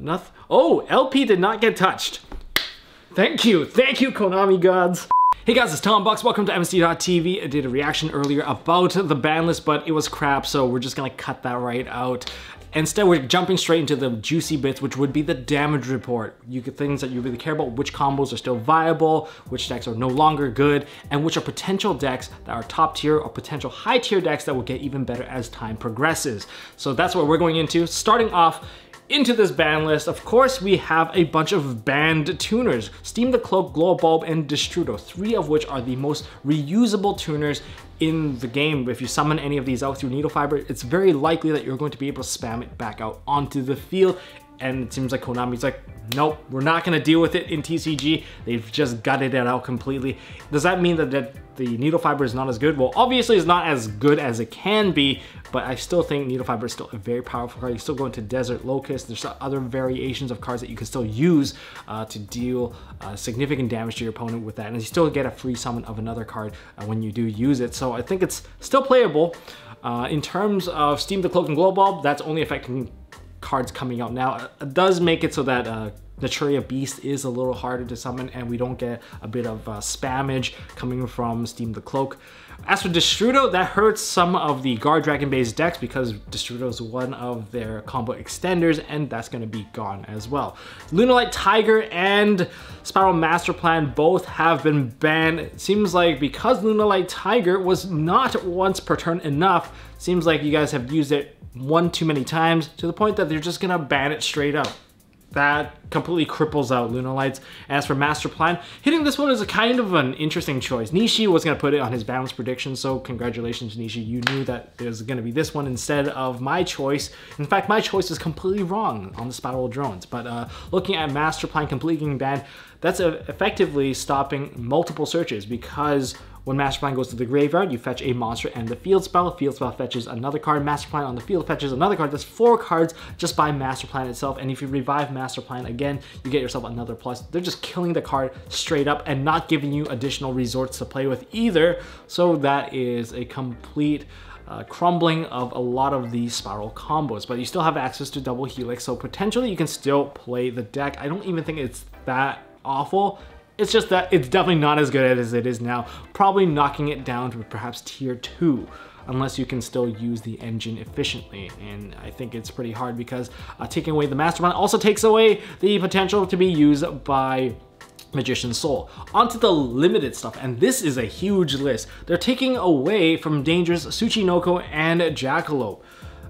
nothing. Oh, LP did not get touched. Thank you. Thank you, Konami gods. Hey guys, it's Tombox. Welcome to MST.TV. I did a reaction earlier about the ban list, but it was crap, so we're just gonna cut that right out. Instead, we're jumping straight into the juicy bits, which would be the damage report. You get things that you really care about, which combos are still viable, which decks are no longer good, and which are potential decks that are top tier or potential high tier decks that will get even better as time progresses. So that's what we're going into. Starting off, into this ban list, of course, we have a bunch of banned tuners. Steam the Cloak, Glow Bulb, and Destrudo, three of which are the most reusable tuners in the game. If you summon any of these out through Needle Fiber, it's very likely that you're going to be able to spam it back out onto the field. And it seems like Konami's like, nope, we're not gonna deal with it in TCG. They've just gutted it out completely. Does that mean that, that the needle fiber is not as good? Well, obviously it's not as good as it can be, but I still think needle fiber is still a very powerful card. You still go into Desert Locust. There's other variations of cards that you can still use uh, to deal uh, significant damage to your opponent with that. And you still get a free summon of another card uh, when you do use it. So I think it's still playable. Uh, in terms of Steam the Cloak and Glow Bulb, that's only affecting cards coming out now. It does make it so that uh, Naturia Beast is a little harder to summon and we don't get a bit of uh, spammage coming from Steam the Cloak. As for Destrudo, that hurts some of the Guard Dragon based decks because Destrudo is one of their combo extenders and that's going to be gone as well. Lunalight Tiger and Spiral Master Plan both have been banned. It seems like because Lunalight Tiger was not once per turn enough, seems like you guys have used it one too many times to the point that they're just gonna ban it straight up. That completely cripples out Lunalights. As for Master Plan, hitting this one is a kind of an interesting choice. Nishi was going to put it on his balance prediction, so congratulations Nishi. You knew that was going to be this one instead of my choice. In fact, my choice is completely wrong on the Spyral Drones. But uh, looking at Master Plan completely getting banned, that's effectively stopping multiple searches because when Master Plan goes to the graveyard, you fetch a monster and the field spell. Field spell fetches another card. Master Plan on the field fetches another card. That's four cards just by Master Plan itself. And if you revive Master Plan again, you get yourself another plus. They're just killing the card straight up and not giving you additional resorts to play with either. So that is a complete uh, crumbling of a lot of these Spyral combos, but you still have access to double helix, so potentially you can still play the deck. I don't even think it's that awful. It's just that it's definitely not as good as it is now, probably knocking it down to perhaps tier two unless you can still use the engine efficiently. And I think it's pretty hard because uh, taking away the mastermind also takes away the potential to be used by Magician's Soul. Onto the limited stuff, and this is a huge list. They're taking away from Dangerous Tsuchinoko and Jackalope.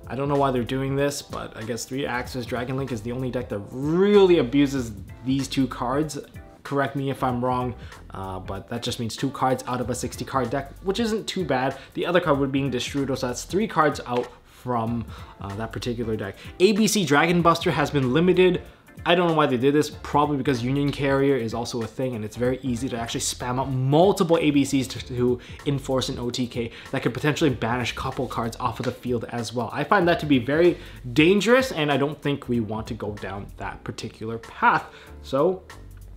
I don't know why they're doing this, but I guess 3 Axis Dragon Link is the only deck that really abuses these two cards correct me if I'm wrong, uh, but that just means two cards out of a 60 card deck, which isn't too bad. The other card would be Destrudo, so that's three cards out from uh, that particular deck. ABC Dragon Buster has been limited. I don't know why they did this, probably because Union Carrier is also a thing and it's very easy to actually spam up multiple ABCs to, to enforce an OTK that could potentially banish couple cards off of the field as well. I find that to be very dangerous and I don't think we want to go down that particular path. So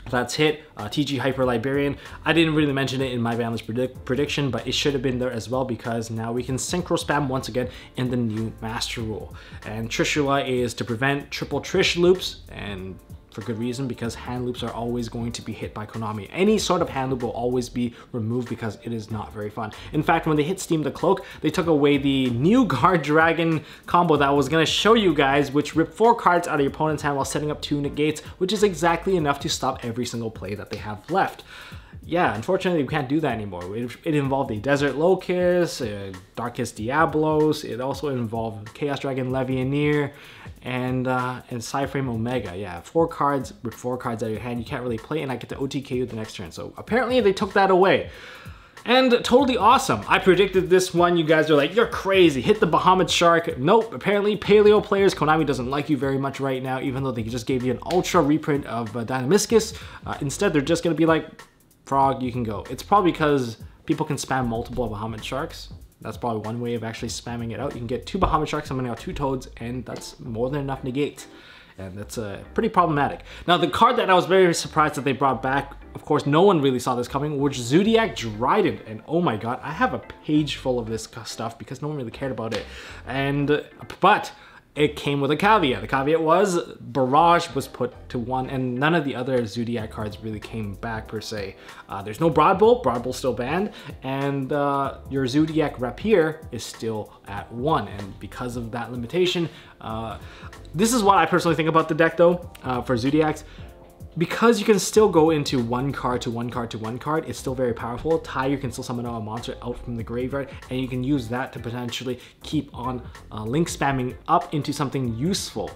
that's hit. Uh, TG Hyper Librarian. I didn't really mention it in my balance predict prediction, but it should have been there as well because now we can synchro spam once again in the new master rule. And Trishula is to prevent triple Trish loops and for good reason because hand loops are always going to be hit by Konami. Any sort of hand loop will always be removed because it is not very fun. In fact, when they hit Steam the Cloak, they took away the new Guard Dragon combo that I was gonna show you guys, which ripped four cards out of your opponent's hand while setting up two negates, which is exactly enough to stop every single play that they have left yeah, unfortunately we can't do that anymore. It, it involved a Desert Locust, a Darkest Diabolos, it also involved Chaos Dragon Levianeer, and uh, and Psyframe Omega. Yeah, four cards with four cards out of your hand, you can't really play, and I get to OTK you the next turn. So apparently they took that away. And totally awesome. I predicted this one. You guys are like, you're crazy. Hit the Bahamut Shark. Nope. Apparently, Paleo players, Konami doesn't like you very much right now, even though they just gave you an ultra reprint of uh, Dinomischus. Uh, instead, they're just going to be like, Frog, you can go. It's probably because people can spam multiple Bahamut Sharks. That's probably one way of actually spamming it out. You can get two Bahamut Sharks summoning out two Toads, and that's more than enough negate. And that's uh, pretty problematic. Now, the card that I was very surprised that they brought back, of course, no one really saw this coming, which Zoodiac Drident. And oh my god, I have a page full of this stuff because no one really cared about it. And, but it came with a caveat. The caveat was Barrage was put to one, and none of the other Zodiac cards really came back per se. Uh, there's no Broadbolt, Broadbolt's still banned, and uh, your Zoodiac Ratpier is still at one. And because of that limitation, uh, this is what I personally think about the deck though, uh, for Zoodiacs because you can still go into one card to one card to one card, it's still very powerful. Tai, you can still summon out a monster out from the graveyard, and you can use that to potentially keep on uh, link spamming up into something useful.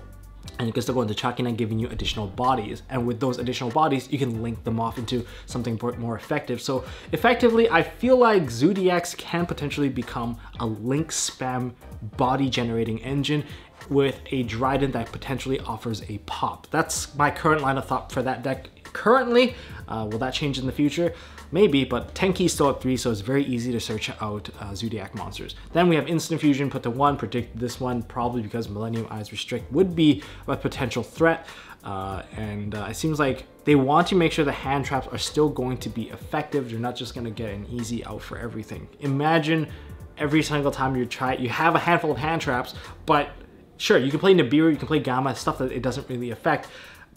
And you can still go into chucking and giving you additional bodies. And with those additional bodies, you can link them off into something more effective. So effectively, I feel like Zodiacs can potentially become a link spam body generating engine with a Drident that potentially offers a pop. That's my current line of thought for that deck currently. Uh, will that change in the future? Maybe, but Tenki's still at 3, so it's very easy to search out uh, Zoodiac monsters. Then we have Instant Fusion put to 1, predict this one probably because Millennium Eyes Restrict would be a potential threat. Uh, and uh, it seems like they want to make sure the hand traps are still going to be effective. You're not just going to get an easy out for everything. Imagine every single time you try, you have a handful of hand traps, but sure, you can play Nibiru, you can play Gamma, stuff that it doesn't really affect.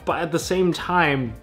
But at the same time,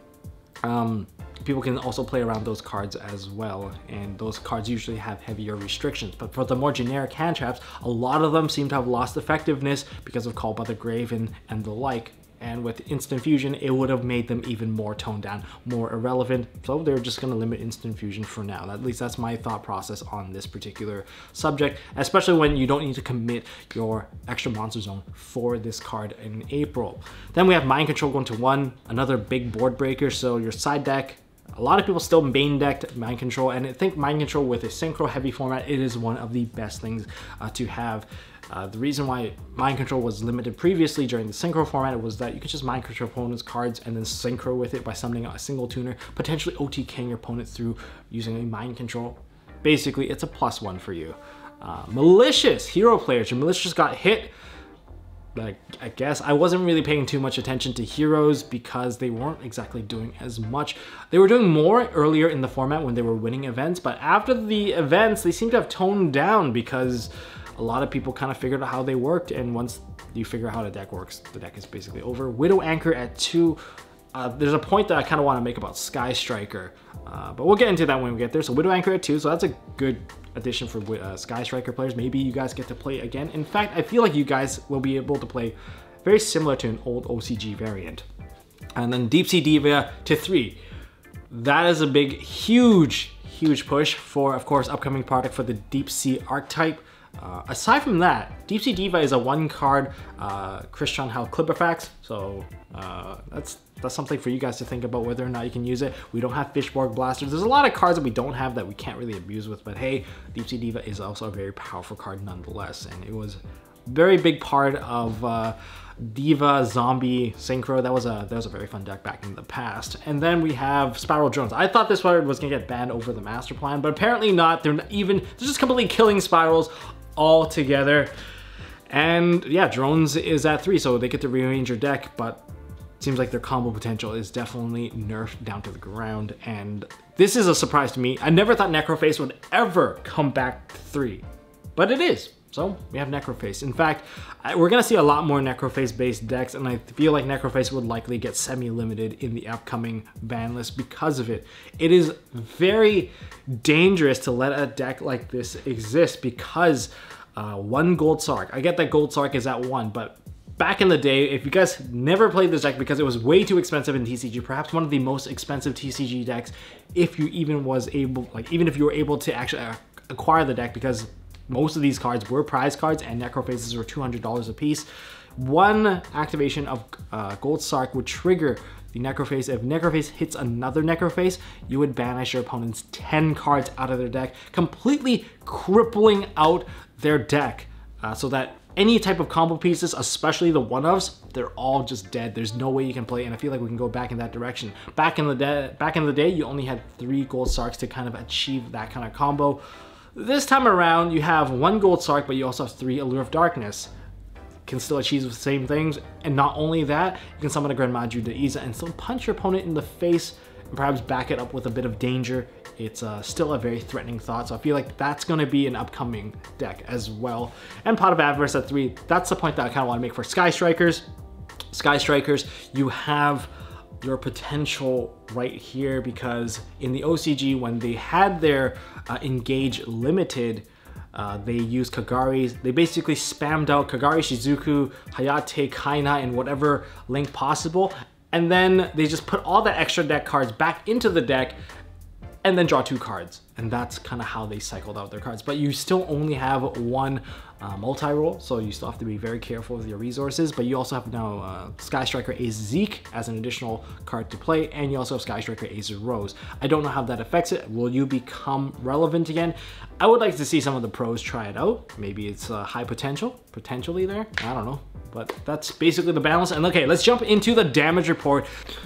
um, people can also play around those cards as well. And those cards usually have heavier restrictions. But for the more generic hand traps, a lot of them seem to have lost effectiveness because of Call by the Grave and, and the like and with instant fusion it would have made them even more toned down more irrelevant. So they're just going to limit instant fusion for now. At least that's my thought process on this particular subject especially when you don't need to commit your extra monster zone for this card in april. Then we have mind control going to one another big board breaker. So your side deck a lot of people still main decked Mind Control, and I think Mind Control with a Synchro heavy format, it is one of the best things uh, to have. Uh, the reason why Mind Control was limited previously during the Synchro format was that you could just Mind Control opponent's cards and then Synchro with it by summoning a single tuner, potentially OTKing your opponent through using a Mind Control. Basically, it's a plus one for you. Uh, malicious hero players. Your malicious got hit. Like, I guess I wasn't really paying too much attention to heroes because they weren't exactly doing as much. They were doing more earlier in the format when they were winning events, but after the events, they seem to have toned down because a lot of people kind of figured out how they worked and once you figure out how the deck works, the deck is basically over. Widow Anchor at two, uh, there's a point that I kind of want to make about Sky Striker, uh, but we'll get into that when we get there. So Widow Anchor at two, so that's a good addition for uh, Sky Striker players. Maybe you guys get to play again. In fact, I feel like you guys will be able to play very similar to an old OCG variant. And then Deep Sea Diva to three. That is a big, huge, huge push for, of course, upcoming product for the Deep Sea archetype. Uh, aside from that, Deep Sea Diva is a one card uh, Crystron Halqifibrax, so uh, that's that's something for you guys to think about whether or not you can use it. We don't have Fishborg Blasters. There's a lot of cards that we don't have that we can't really abuse with, but hey, Deep Sea Diva is also a very powerful card nonetheless, and it was very big part of uh, Diva, Zombie, Synchro. That was a that was a very fun deck back in the past. And then we have Spyral Drones. I thought this one was gonna get banned over the master plan, but apparently not. They're not even they're just completely killing Spyrals all together. And yeah, drones is at three, so they get to rearrange your deck, but seems like their combo potential is definitely nerfed down to the ground. And this is a surprise to me. I never thought Necroface would ever come back to three, but it is. So we have Necroface. In fact, we're gonna see a lot more Necroface based decks and I feel like Necroface would likely get semi-limited in the upcoming ban list because of it. It is very dangerous to let a deck like this exist because uh, one Gold Sark, I get that Gold Sark is at one, but back in the day, if you guys never played this deck because it was way too expensive in TCG, perhaps one of the most expensive TCG decks, if you even was able, like even if you were able to actually acquire the deck because most of these cards were prize cards and Necrofaces were $200 a piece. One activation of uh, Gold Sark would trigger the Necroface. If Necroface hits another Necroface, you would banish your opponent's 10 cards out of their deck, completely crippling out their deck uh, so that any type of combo pieces, especially the one-ofs, they're all just dead. There's no way you can play, and I feel like we can go back in that direction. Back in the day, back in the day, you only had three gold sarks to kind of achieve that kind of combo. This time around, you have one Gold Sark, but you also have three Allure of Darkness. Can still achieve the same things, and not only that, you can summon a Grand Madru Isa and still punch your opponent in the face and perhaps back it up with a bit of danger, it's uh, still a very threatening thought. So I feel like that's going to be an upcoming deck as well. And Pot of Avarice at three, that's the point that I kind of want to make for Sky Strikers. Sky Strikers, you have your potential right here because in the OCG, when they had their uh, Engage Limited, uh, they used Kagari. They basically spammed out Kagari, Shizuku, Hayate, Kaina in whatever link possible. And then they just put all the extra deck cards back into the deck and then draw two cards. And that's kind of how they cycled out their cards. But you still only have one uh, multi-role, so you still have to be very careful with your resources. But you also have now uh, Sky Striker Ace Zeke as an additional card to play, and you also have Sky Striker Ace Roze. I don't know how that affects it. Will you become relevant again? I would like to see some of the pros try it out. Maybe it's uh, high potential, potentially there. I don't know but that's basically the balance. And okay, let's jump into the damage report.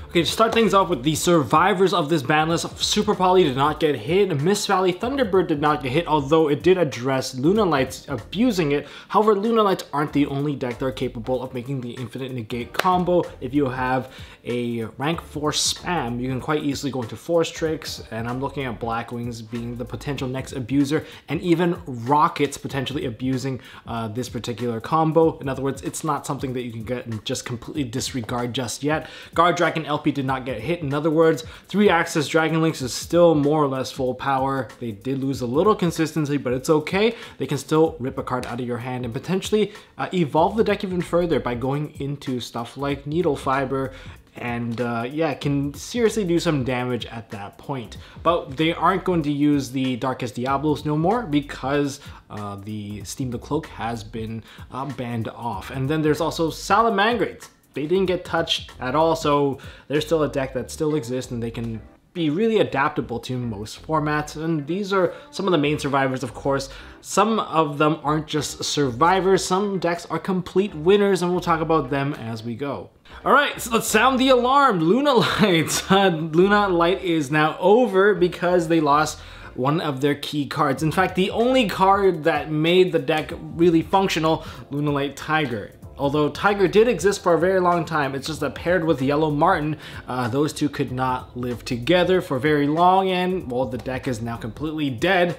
Okay, to start things off with the survivors of this ban list, Super Poly did not get hit, Valley Thunderbird did not get hit, although it did address Lunalights abusing it. However, Lunalights aren't the only deck that are capable of making the Infinite Negate combo. If you have a rank 4 spam, you can quite easily go into Force Tricks, and I'm looking at Black Wings being the potential next abuser, and even Rokkets potentially abusing uh, this particular combo. In other words, it's not something that you can get and just completely disregard just yet. Guard Dragon LP did not get hit. In other words, 3-Axis Dragon Links is still more or less full power. They did lose a little consistency, but it's okay. They can still rip a card out of your hand and potentially uh, evolve the deck even further by going into stuff like Needle Fiber and uh, yeah, can seriously do some damage at that point. But they aren't going to use the Darkest Diabolos no more because uh, the Steam the Cloak has been uh, banned off. And then there's also Salamangreats they didn't get touched at all, so they're still a deck that still exists and they can be really adaptable to most formats. And these are some of the main survivors, of course. Some of them aren't just survivors, some decks are complete winners, and we'll talk about them as we go. All right, so let's sound the alarm. Luna Lights. Uh, Luna Light is now over because they lost one of their key cards. In fact, the only card that made the deck really functional, Lunalight Tiger. Although Tiger did exist for a very long time, it's just that paired with Yellow Marten, uh, those two could not live together for very long and, well, the deck is now completely dead.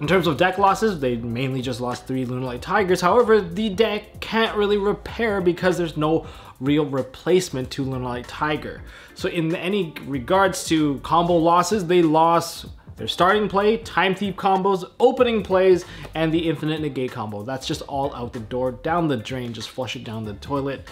In terms of deck losses, they mainly just lost three Lunalight Tigers. However, the deck can't really repair because there's no real replacement to Lunalight Tiger. So in any regards to combo losses, they lost their starting play, Time Thief combos, opening plays, and the Infinite Negate combo. That's just all out the door, down the drain, just flush it down the toilet.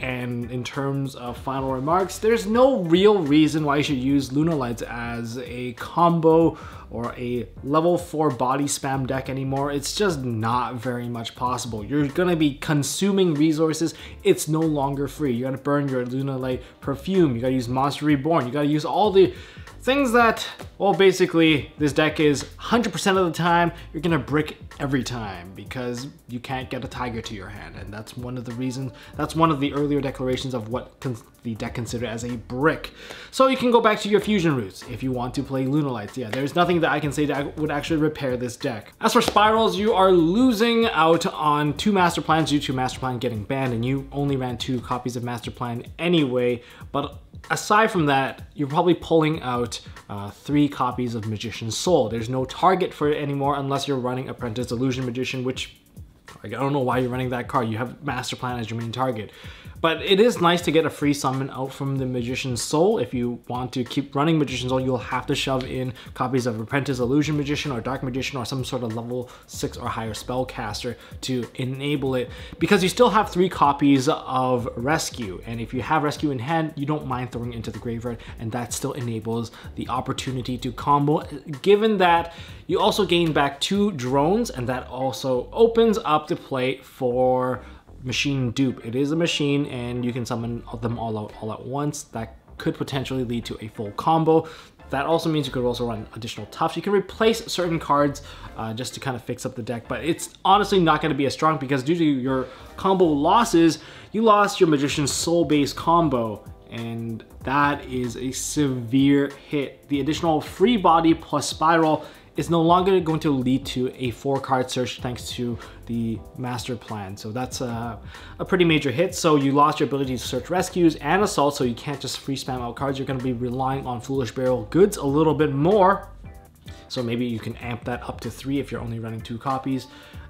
And in terms of final remarks, there's no real reason why you should use Lunalights as a combo or a level 4 body spam deck anymore. It's just not very much possible. You're gonna be consuming resources. It's no longer free. You gotta burn your Lunalight perfume. You gotta use Monster Reborn. You gotta use all the Things that, well, basically, this deck is 100% of the time, you're gonna brick every time because you can't get a tiger to your hand. And that's one of the reasons, that's one of the earlier declarations of what can the deck considered as a brick. So you can go back to your fusion roots if you want to play Lunalights. Yeah, there's nothing that I can say that would actually repair this deck. As for Spyrals, you are losing out on two master plans due to master plan getting banned and you only ran two copies of master plan anyway, but aside from that, you're probably pulling out uh, three copies of Magician's Soul. There's no target for it anymore unless you're running Apprentice Illusion Magician, which I don't know why you're running that card. You have Master Plan as your main target. But it is nice to get a free summon out from the Magician's Soul. If you want to keep running Magician's Soul, you'll have to shove in copies of Apprentice Illusion Magician or Dark Magician or some sort of level 6 or higher spellcaster to enable it. Because you still have three copies of Rescue. And if you have Rescue in hand, you don't mind throwing into the graveyard and that still enables the opportunity to combo. Given that you also gain back two drones and that also opens up the play for machine dupe. It is a machine and you can summon them all out all at once. That could potentially lead to a full combo. That also means you could also run additional toughs. You can replace certain cards uh, just to kind of fix up the deck, but it's honestly not going to be as strong because due to your combo losses, you lost your Magician's Soul base combo and that is a severe hit. The additional free body plus Spyral is no longer going to lead to a four card search thanks to the master plan. So that's a, a pretty major hit. So you lost your ability to search rescues and assault, so you can't just free spam out cards. You're gonna be relying on Foolish Burial Goods a little bit more. So maybe you can amp that up to three if you're only running two copies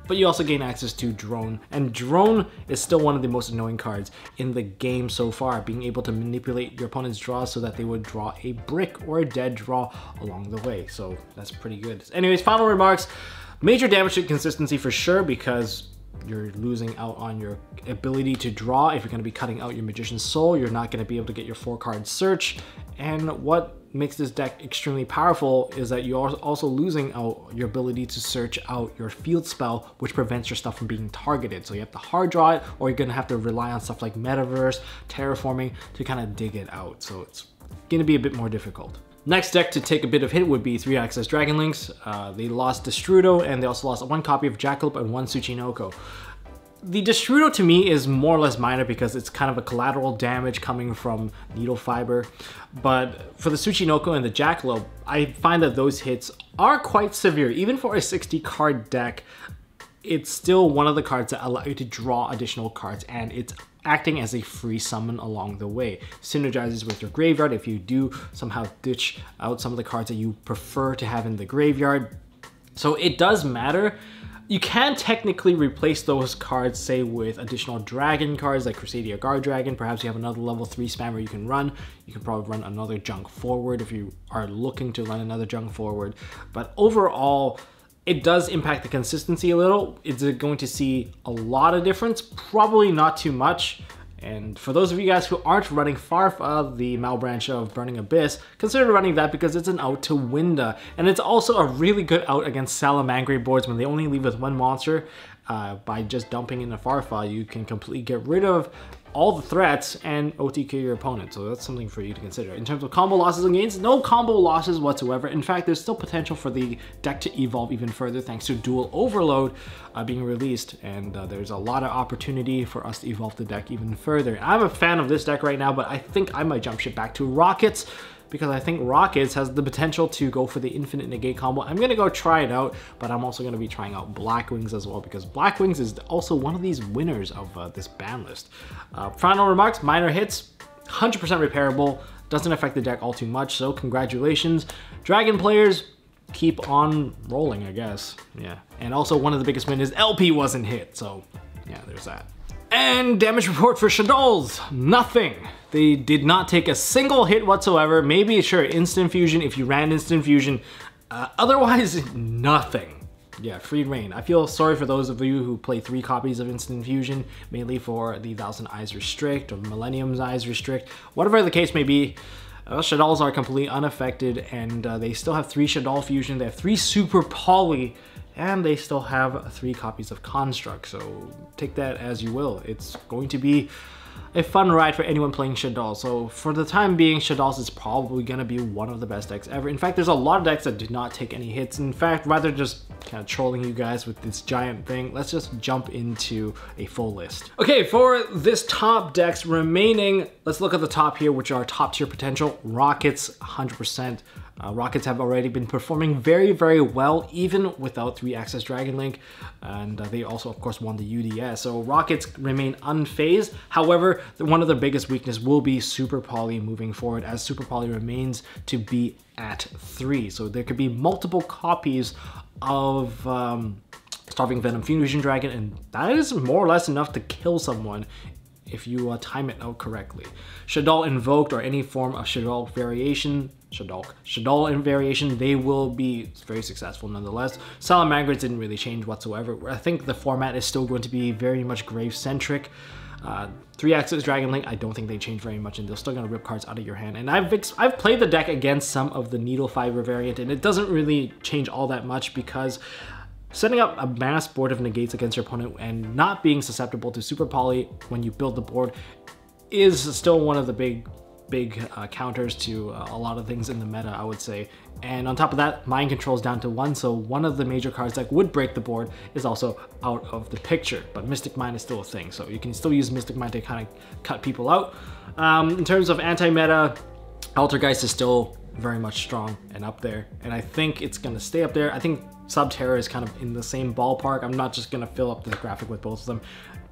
but you also gain access to Drone. And Drone is still one of the most annoying cards in the game so far, being able to manipulate your opponent's draws so that they would draw a brick or a dead draw along the way. So that's pretty good. Anyways, final remarks. Major damage to consistency for sure because you're losing out on your ability to draw. If you're going to be cutting out your Magician's Soul, you're not going to be able to get your four card search. And what makes this deck extremely powerful is that you are also losing out your ability to search out your field spell, which prevents your stuff from being targeted. So you have to hard draw it, or you're gonna have to rely on stuff like Metaverse, Terraforming to kind of dig it out. So it's gonna be a bit more difficult. Next deck to take a bit of hit would be 3 Axis Dragon Links. Uh, they lost Destrudo and they also lost one copy of Jackalope and one Tsuchinoko. The Destrudo to me is more or less minor because it's kind of a collateral damage coming from Needle Fiber. But for the Tsuchinoko and the Jackalope, I find that those hits are quite severe. Even for a 60 card deck, it's still one of the cards that allow you to draw additional cards and it's acting as a free summon along the way. Synergizes with your graveyard if you do somehow ditch out some of the cards that you prefer to have in the graveyard. So it does matter. You can technically replace those cards, say with additional dragon cards like Crusadia Guard Dragon. Perhaps you have another level 3 spammer you can run. You can probably run another junk forward if you are looking to run another junk forward. But overall, it does impact the consistency a little. Is it going to see a lot of difference? Probably not too much. And for those of you guys who aren't running Farfa, the Malebranche of Burning Abyss, consider running that because it's an out to Winda. And it's also a really good out against Salamangreat boards when they only leave with one monster. Uh, by just dumping in a Farfa, you can completely get rid of all the threats and OTK your opponent. So that's something for you to consider. In terms of combo losses and gains, no combo losses whatsoever. In fact, there's still potential for the deck to evolve even further thanks to Duel Overload uh, being released. And uh, there's a lot of opportunity for us to evolve the deck even further. I'm a fan of this deck right now, but I think I might jump ship back to Rokkets because I think Rokkets has the potential to go for the infinite negate combo. I'm gonna go try it out, but I'm also gonna be trying out Black Wings as well because Black Wings is also one of these winners of uh, this ban list. Uh, final remarks, minor hits, 100% repairable, doesn't affect the deck all too much, so congratulations. Dragon players, keep on rolling, I guess. Yeah. And also one of the biggest wins is LP wasn't hit, so yeah, there's that. And damage report for Shaddolls, nothing. They did not take a single hit whatsoever. Maybe, sure, instant fusion if you ran instant fusion. Uh, otherwise, nothing. Yeah, free reign. I feel sorry for those of you who play three copies of Instant Fusion, mainly for the Thousand Eyes Restrict or Millennium's Eyes Restrict. Whatever the case may be, uh, Shaddolls are completely unaffected and uh, they still have three Shaddoll Fusion. They have three Super Poly and they still have three copies of Construct, so take that as you will. It's going to be a fun ride for anyone playing Shaddoll. So for the time being, Shaddolls is probably gonna be one of the best decks ever. In fact, there's a lot of decks that did not take any hits. In fact, rather just kind of trolling you guys with this giant thing, let's just jump into a full list. Okay, for this top decks remaining, let's look at the top here, which are top tier potential. Rokkets, 100%. Uh, Rokkets have already been performing very, very well, even without 3-axis Dragon Link, and uh, they also, of course, won the UDS. So Rokkets remain unfazed. However, one of their biggest weakness will be Super Poly moving forward, as Super Poly remains to be at 3. So there could be multiple copies of... Um, Starving Venom Fusion Dragon, and that is more or less enough to kill someone if you uh, time it out correctly. Shaddoll Invoked or any form of Shaddoll variation, Shadal, Shaddoll variation, they will be very successful nonetheless. Salamangreat didn't really change whatsoever. I think the format is still going to be very much grave-centric. Uh, three Axis Dragon Link, I don't think they change very much and they're still gonna rip cards out of your hand. And I've I've played the deck against some of the Needle Fiber variant and it doesn't really change all that much because Setting up a mass board of negates against your opponent and not being susceptible to super poly when you build the board is still one of the big big uh, counters to uh, a lot of things in the meta, I would say. And on top of that, mind control is down to one, so one of the major cards that would break the board is also out of the picture. But Mystic Mine is still a thing, so you can still use Mystic Mine to kind of cut people out. Um, in terms of anti-meta, Altergeist is still very much strong and up there. And I think it's gonna stay up there. I think Subterror is kind of in the same ballpark. I'm not just gonna fill up this graphic with both of them.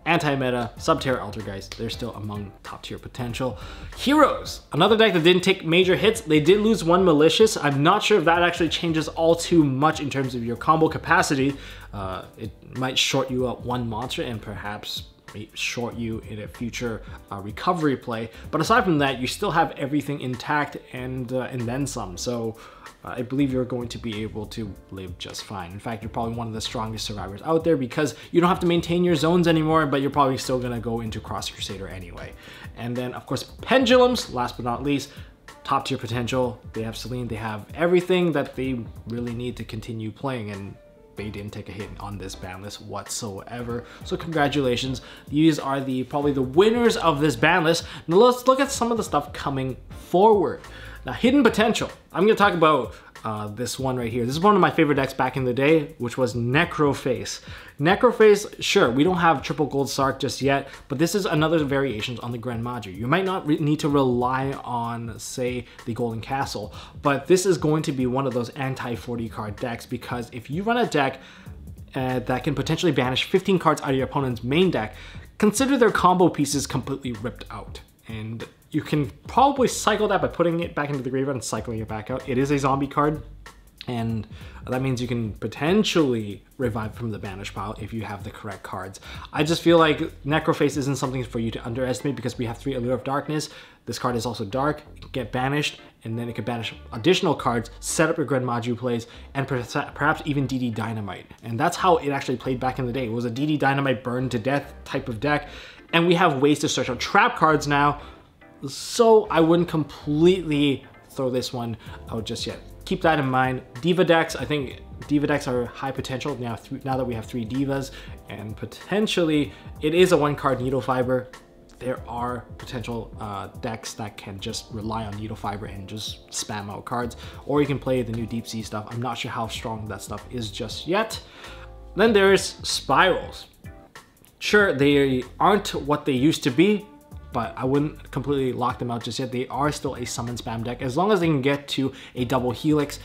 Anti-meta, Subterror, Altergeist, they're still among top tier potential. Heroes, another deck that didn't take major hits. They did lose one Malicious. I'm not sure if that actually changes all too much in terms of your combo capacity. Uh, it might short you up one monster and perhaps short you in a future uh, recovery play. But aside from that, you still have everything intact and uh, and then some. So Uh, I believe you're going to be able to live just fine. In fact, you're probably one of the strongest survivors out there because you don't have to maintain your zones anymore, but you're probably still gonna go into Cross Crusader anyway. And then of course, Pendulums, last but not least, top tier potential. They have Selene, they have everything that they really need to continue playing and they didn't take a hit on this ban list whatsoever. So congratulations. These are the probably the winners of this ban list. Now let's look at some of the stuff coming forward. Now hidden potential. I'm gonna talk about uh, this one right here. This is one of my favorite decks back in the day, which was Necroface. Necroface, sure, we don't have triple gold Sark just yet, but this is another variation on the Grand Maju. You might not need to rely on, say, the Golden Castle, but this is going to be one of those anti-40 card decks because if you run a deck uh, that can potentially banish 15 cards out of your opponent's main deck, consider their combo pieces completely ripped out. And you can probably cycle that by putting it back into the graveyard and cycling it back out. It is a zombie card, and that means you can potentially revive from the banish pile if you have the correct cards. I just feel like Necroface isn't something for you to underestimate because we have three Allure of Darkness. This card is also dark, get banished, and then it can banish additional cards, set up your Grand Maju plays, and perhaps even DD Dynamite. And that's how it actually played back in the day. It was a DD Dynamite burn to death type of deck, and we have ways to search out trap cards now so I wouldn't completely throw this one out just yet. Keep that in mind. Diva decks, I think Diva decks are high potential now, now that we have three Divas, and potentially it is a one card Needle Fiber. There are potential uh, decks that can just rely on Needle Fiber and just spam out cards, or you can play the new Deep Sea stuff. I'm not sure how strong that stuff is just yet. Then there's Spyrals. Sure, they aren't what they used to be, but I wouldn't completely lock them out just yet. They are still a summon spam deck. As long as they can get to a double helix,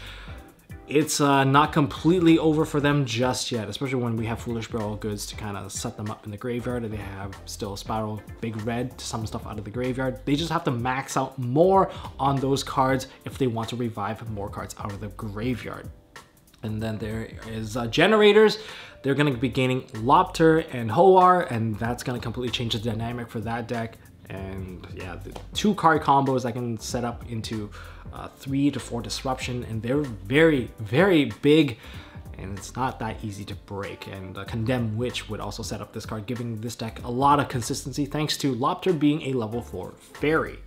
it's uh, not completely over for them just yet, especially when we have Foolish Burial Goods to kind of set them up in the graveyard and they have still Spyral Big Red to summon stuff out of the graveyard. They just have to max out more on those cards if they want to revive more cards out of the graveyard. And then there is uh, Generaiders. They're going to be gaining Loptr and Hoarrr, and that's going to completely change the dynamic for that deck and yeah, the two card combos I can set up into uh, three to four disruption, and they're very, very big, and it's not that easy to break. And uh, Condemn Witch would also set up this card, giving this deck a lot of consistency thanks to Loptr being a level four fairy.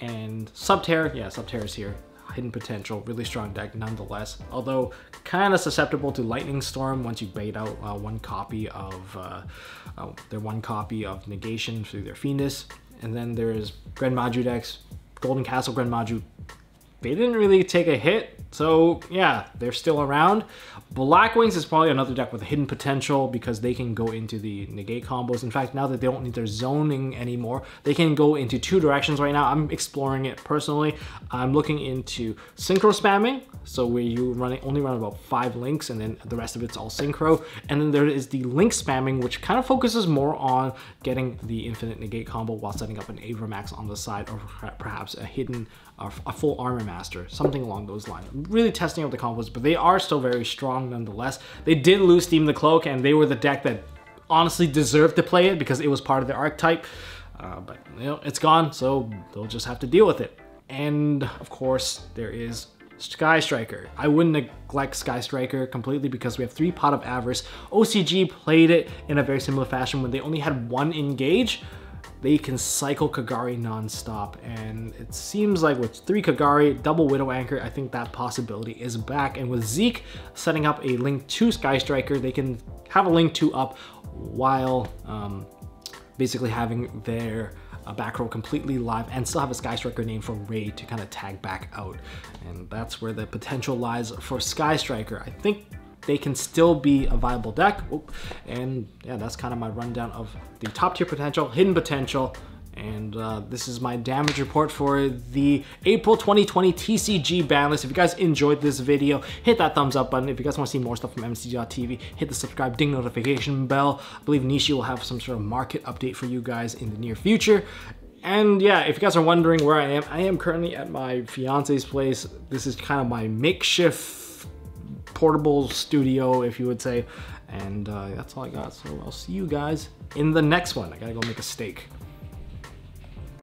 And Subterror, yeah, Subterror is here. Hidden Potential, really strong deck nonetheless, although kind of susceptible to Lightning Storm once you bait out uh, one copy of uh, uh, their one copy of Negation through their Fiendess. And then there's Grand Maju decks, Golden Castle Grand Maju. They didn't really take a hit, so yeah, they're still around. Black Wings is probably another deck with hidden potential because they can go into the negate combos. In fact, now that they don't need their zoning anymore, they can go into two directions right now. I'm exploring it personally. I'm looking into synchro spamming, so where you run only run about five links and then the rest of it's all synchro. And then there is the link spamming, which kind of focuses more on getting the infinite negate combo while setting up an Avramax on the side or perhaps a hidden, a full armor master, something along those lines. Really testing out the combos, but they are still very strong nonetheless. They did lose Steam the Cloak and they were the deck that honestly deserved to play it because it was part of the archetype. Uh, but you know, it's gone, so they'll just have to deal with it. And of course, there is Sky Striker. I wouldn't neglect Sky Striker completely because we have three Pot of Avarice. OCG played it in a very similar fashion when they only had one engage. They can cycle Kagari non-stop and it seems like with three Kagari, double Widow Anchor, I think that possibility is back. And with Zeke setting up a Link 2 Sky Striker, they can have a Link 2 up while um, basically having their a back row completely live and still have a Sky Striker name for Raye to kind of tag back out. And that's where the potential lies for Sky Striker. I think they can still be a viable deck. And yeah, that's kind of my rundown of the top tier potential, hidden potential, And uh, this is my damage report for the April 2020 TCG ban list. If you guys enjoyed this video, hit that thumbs up button. If you guys want to see more stuff from MST.TV, hit the subscribe, ding notification bell. I believe Nishi will have some sort of market update for you guys in the near future. And yeah, if you guys are wondering where I am, I am currently at my fiance's place. This is kind of my makeshift portable studio, if you would say. And uh, that's all I got. So I'll see you guys in the next one. I gotta go make a steak.